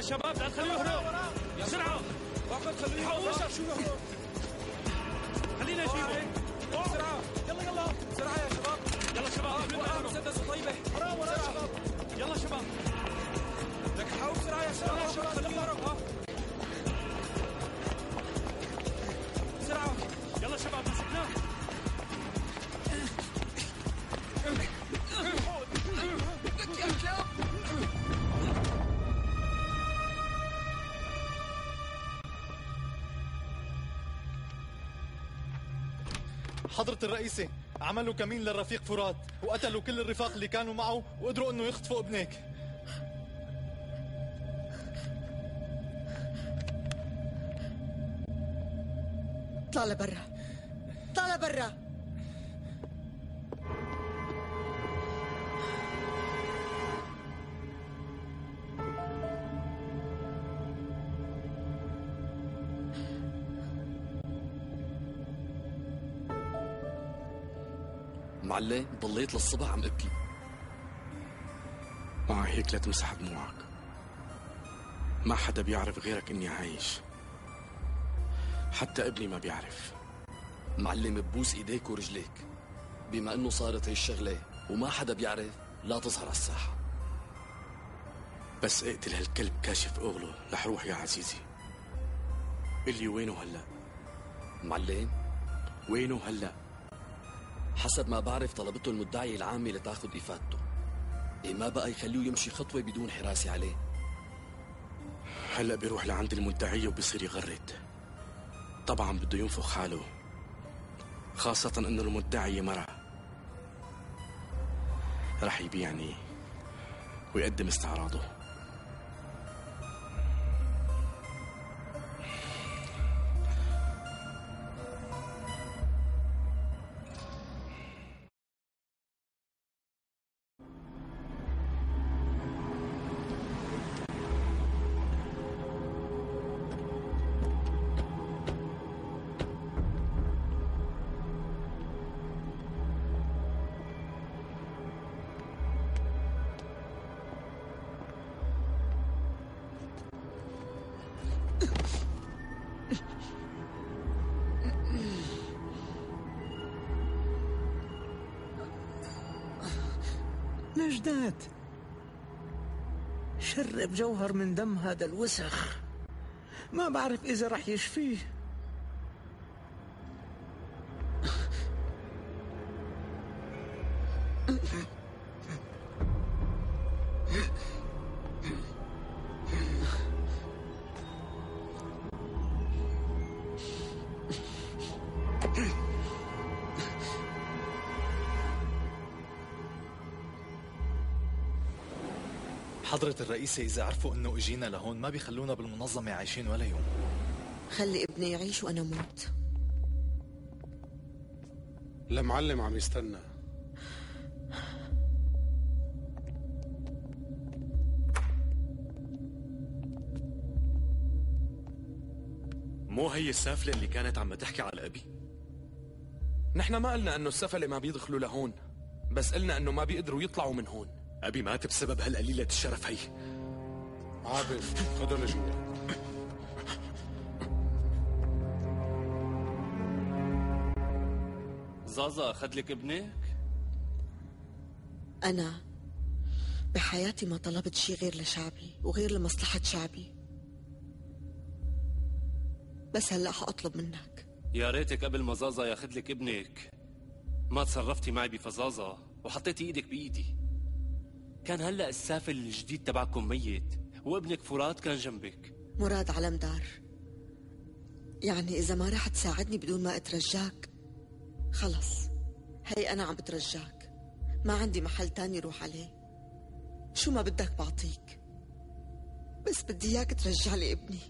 يا شباب لا تخليه يهرب بسرعة. يهرب شو يهرب خلينا نجيبه بسرعة. يلا يلا. بسرعة يا شباب. يلا شباب وراء مسدس وطيبة. ورا ورا شباب. يلا شباب. لك حاول بسرعة يا شباب. يلا شباب. خليه يهرب. ها. بسرعة. يلا شباب. حضرة الرئيسة عملوا كمين للرفيق فرات وقتلوا كل الرفاق اللي كانوا معه وقدروا إنه يخطفوا ابنك. اطلع لبرا اطلع لبرا معلم ضليت للصبح عم أبكي. مع هيك لا تمسح دموعك. ما حدا بيعرف غيرك إني عايش. حتى ابني ما بيعرف. معلم ببوس إيديك ورجليك. بما إنه صارت هي الشغلة وما حدا بيعرف لا تظهر على الساحة. بس اقتل هالكلب كاشف اغله رح روح يا عزيزي. اللي وينه هلأ؟ معلم؟ وينه هلأ؟ حسب ما بعرف طلبته المدعية العامة لتاخذ إفادته. إيه ما بقى يخليه يمشي خطوة بدون حراسة عليه؟ هلا بيروح لعند المدعية وبصير يغرد. طبعا بده ينفخ حاله خاصة إنه المدعية مرة. رح يبيعني ويقدم استعراضه. نجدات. شرب جوهر من دم هذا الوسخ. ما بعرف إذا رح يشفيه. حضرة الرئيسة إذا عرفوا إنه إجينا لهون ما بيخلونا بالمنظمة عايشين ولا يوم. خلي ابني يعيش وأنا موت. المعلم عم يستنى. مو هي السافلة اللي كانت عم تحكي على أبي؟ نحن ما قلنا إنه السفلة ما بيدخلوا لهون بس قلنا إنه ما بيقدروا يطلعوا من هون. أبي مات بسبب هالقليلة الشرف هي. عابد خده لجوا زازا أخذ لك ابنك؟ أنا بحياتي ما طلبت شي غير لشعبي وغير لمصلحة شعبي. بس هلأ حأطلب منك. يا ريتك قبل ما زازا ياخذ لك ابنك. ما تصرفتي معي بفزازة وحطيتي إيدك بإيدي. كان هلا السافل الجديد تبعكم ميت وابنك فرات كان جنبك. مراد علمدار يعني إذا ما رح تساعدني بدون ما أترجاك خلص. هي أنا عم بترجاك. ما عندي محل تاني روح عليه. شو ما بدك بعطيك. بس بدي إياك ترجع لي ابني.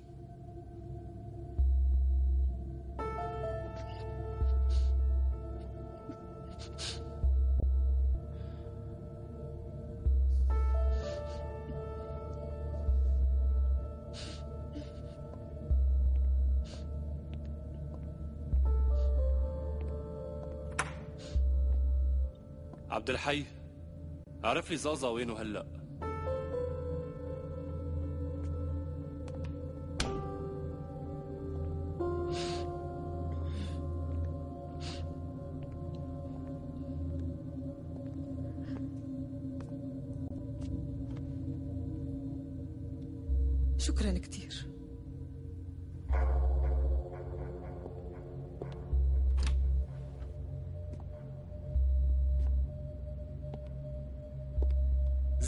عبد الحي عرف لي زازا وينه هلأ؟ شكرا كثير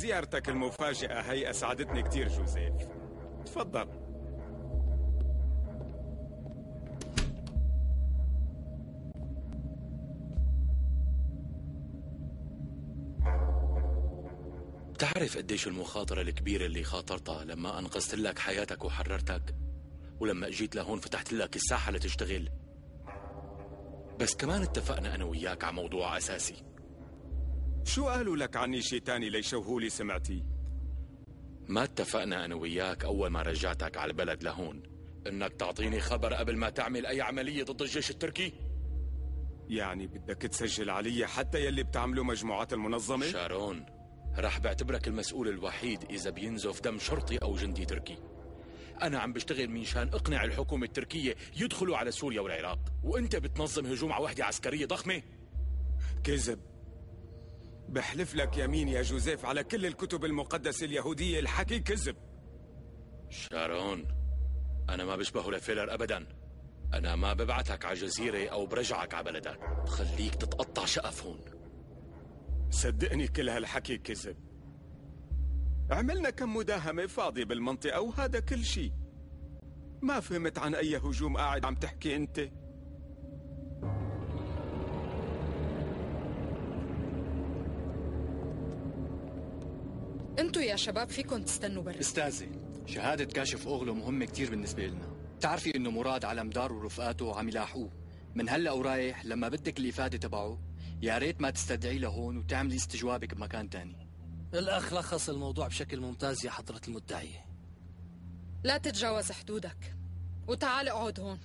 زيارتك المفاجئة هي أسعدتني كثير جوزيف. تفضل. بتعرف قديش المخاطرة الكبيرة اللي خاطرتها لما أنقذت لك حياتك وحررتك؟ ولما اجيت لهون فتحت لك الساحة لتشتغل. بس كمان اتفقنا أنا وياك على موضوع أساسي. شو قالوا لك عني شي تاني ليشوهولي سمعتي؟ ما اتفقنا أنا وياك أول ما رجعتك على البلد لهون إنك تعطيني خبر قبل ما تعمل أي عملية ضد الجيش التركي؟ يعني بدك تسجل علي حتى يلي بتعمله مجموعات المنظمة؟ شارون رح بعتبرك المسؤول الوحيد إذا بينزف دم شرطي أو جندي تركي أنا عم بشتغل منشان أقنع الحكومة التركية يدخلوا على سوريا والعراق وأنت بتنظم هجوم على وحدة عسكرية ضخمة كذب بحلف لك يمين يا جوزيف على كل الكتب المقدسة اليهودية الحكي كذب. شارون أنا ما بشبه لفيلر أبدا. أنا ما ببعتك على جزيرة أو برجعك على بلدك. بخليك تتقطع شقف هون. صدقني كل هالحكي كذب. عملنا كم مداهمة فاضية بالمنطقة وهذا كل شيء. ما فهمت عن أي هجوم قاعد عم تحكي أنت؟ يا شباب فيكم تستنوا برا. أستاذي شهادة كاشف أوغلو مهمة كتير بالنسبة لنا. بتعرفي إنه مراد على مدار ورفقاته عم يلاحقوه. من هلأ ورايح لما بدك الإفادة تبعه يا ريت ما تستدعي لهون وتعملي استجوابك بمكان تاني. الأخ لخص الموضوع بشكل ممتاز يا حضرة المدعية. لا تتجاوز حدودك. وتعال اقعد هون.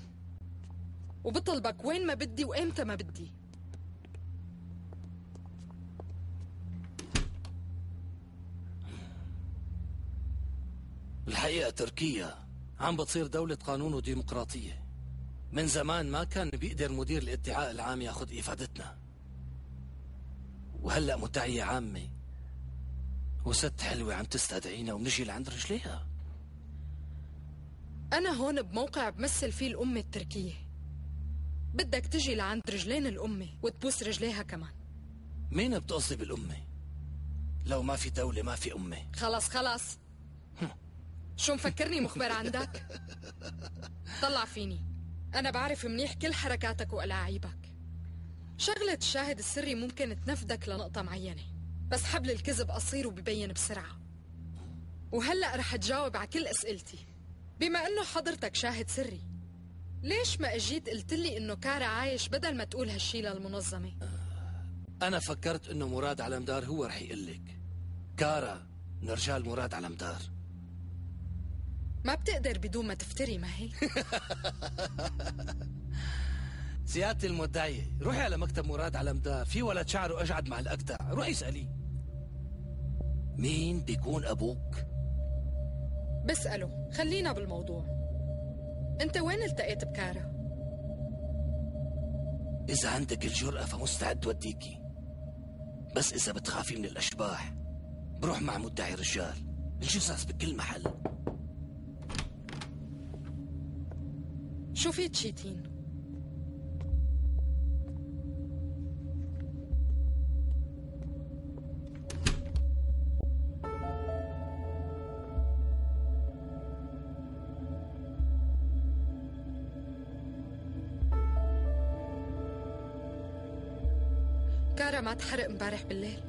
وبطلبك وين ما بدي وامتى ما بدي. الحقيقة تركيا عم بتصير دولة قانون وديمقراطية. من زمان ما كان بيقدر مدير الادعاء العام ياخذ إفادتنا. وهلأ مدعية عامة وست حلوة عم تستدعينا وبنجي لعند رجليها. أنا هون بموقع بمثل فيه الأمة التركية. بدك تجي لعند رجلين الأمة وتبوس رجليها كمان. مين بتقصدي بالأمة؟ لو ما في دولة ما في أمة. خلص خلص. شو مفكرني مخبر عندك؟ طلع فيني. أنا بعرف منيح كل حركاتك وألاعيبك. شغلة الشاهد السري ممكن تنفذك لنقطة معينة بس حبل الكذب قصير وبيبين بسرعة. وهلأ رح تجاوب على كل أسئلتي. بما أنه حضرتك شاهد سري ليش ما أجيت قلت لي إنه كارا عايش بدل ما تقول هالشي للمنظمة؟ أنا فكرت إنه مراد على مدار هو رح يقول لك كارا من رجال مراد على مدار. ما بتقدر بدون ما تفتري ما هيك؟ سيادة المدعية. روحي على مكتب مراد على مدار في ولد شعره أجعد مع الأجدع روحي اسأليه مين بيكون أبوك؟ بسأله. خلينا بالموضوع. أنت وين التقيت بكارا؟ إذا عندك الجرأة فمستعد وديكي بس إذا بتخافي من الأشباح بروح مع مدعي رجال الجثث بكل محل. شو في تشيتين؟ كارا ما تحرق امبارح بالليل.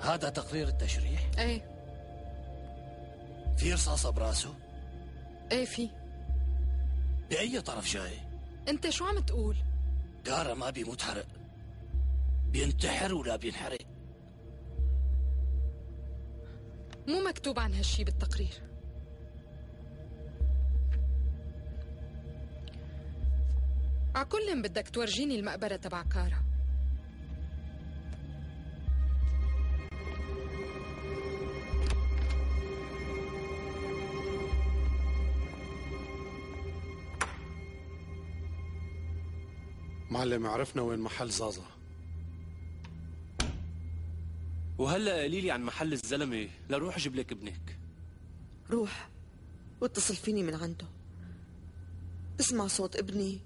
هذا تقرير التشريح؟ إيه. في رصاصة براسه. إيه في؟ بأي طرف جاي؟ أنت شو عم تقول؟ كارا ما بيموت حرق. بينتحر ولا بينحرق؟ مو مكتوب عن هالشي بالتقرير. عكل بدك تورجيني المقبرة تبع كارا. معلم عرفنا وين محل زازا. وهلا قولي لي عن محل الزلمة. لروح أجيب لك ابنك. روح واتصل فيني من عنده. بسمع صوت ابني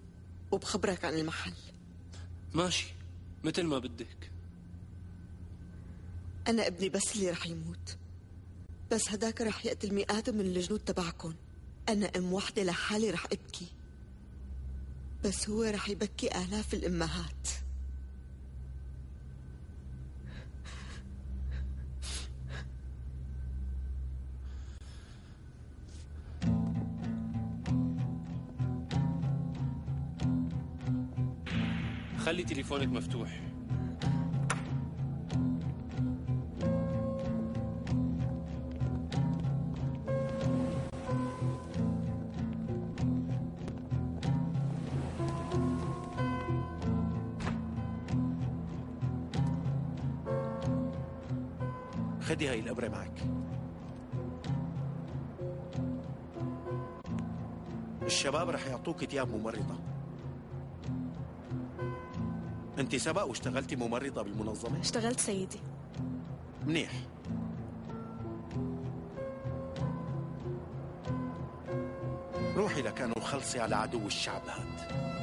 وبخبرك عن المحل. ماشي مثل ما بدك. أنا ابني بس اللي رح يموت. بس هداك رح يقتل مئات من الجنود تبعكن. أنا أم وحدة لحالي رح أبكي. بس هو رح يبكي آلاف الأمهات. خلي تليفونك مفتوح. خدي هاي الإبرة معك. الشباب رح يعطوك ثياب ممرضة أنت سبق واشتغلتي ممرضة بالمنظمة؟ اشتغلت سيدي. منيح. روحي لكانوا خلصي على عدو الشعب هاد.